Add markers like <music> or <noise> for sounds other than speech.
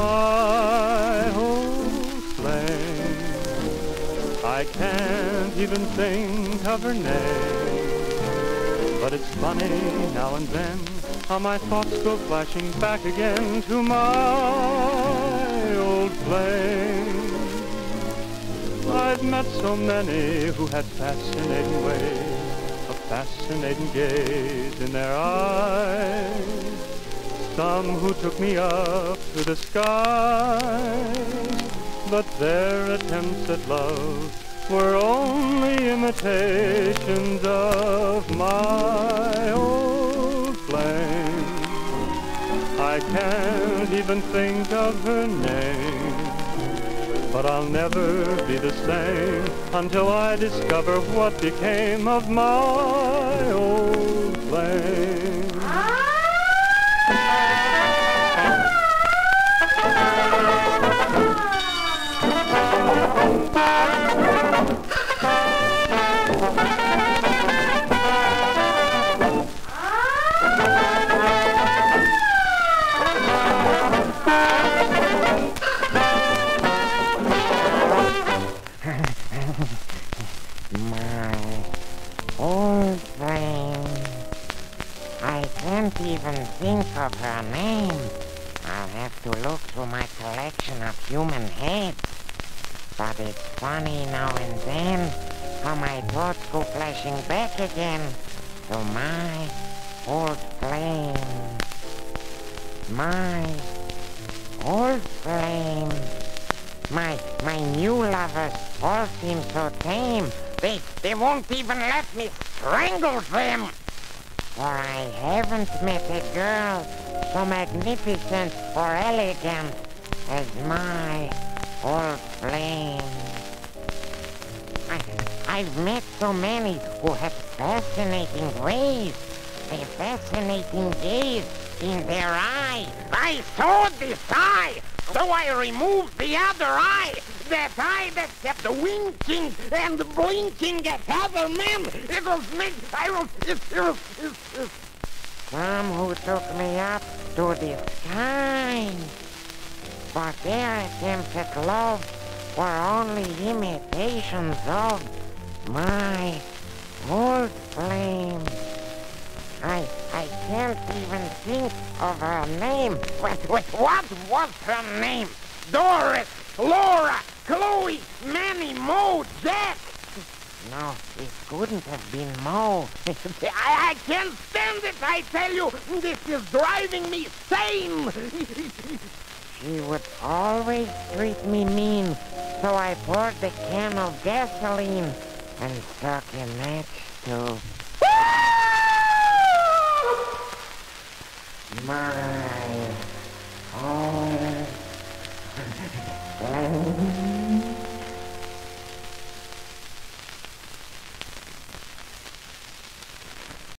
my whole flame. I can't even think of her name. But it's funny now and then how my thoughts go flashing back again to my old flame. I've met so many who had fascinating ways, a fascinating gaze in their eyes. Some who took me up to the skies, but their attempts at love were only imitations of my old flame. I can't even think of her name, but I'll never be the same until I discover what became of my old flame. I can't even think of her name. I'll have to look through my collection of human heads. But it's funny now and then how my thoughts go flashing back again to my old flame. My old flame. My my new lovers all seem so tame. They they won't even let me strangle them. For I haven't met a girl so magnificent or elegant as my old flame. I, I've met so many who have fascinating ways, a fascinating gaze in their eye. I saw this eye, so I removed the other eye. That that kept winking and blinking at other men. It was me. I was. It, it was. It, it. Some who took me up to the sky. But their attempts at love were only imitations of my old flame. I I can't even think of her name. Wait, what was her name? Doris, Laura, Chloe, Manny, Mo, Jack. No, it couldn't have been Mo. <laughs> I, I can't stand it, I tell you. This is driving me sane. <laughs> she would always treat me mean, so I poured the can of gasoline and stuck a match to <laughs> my own.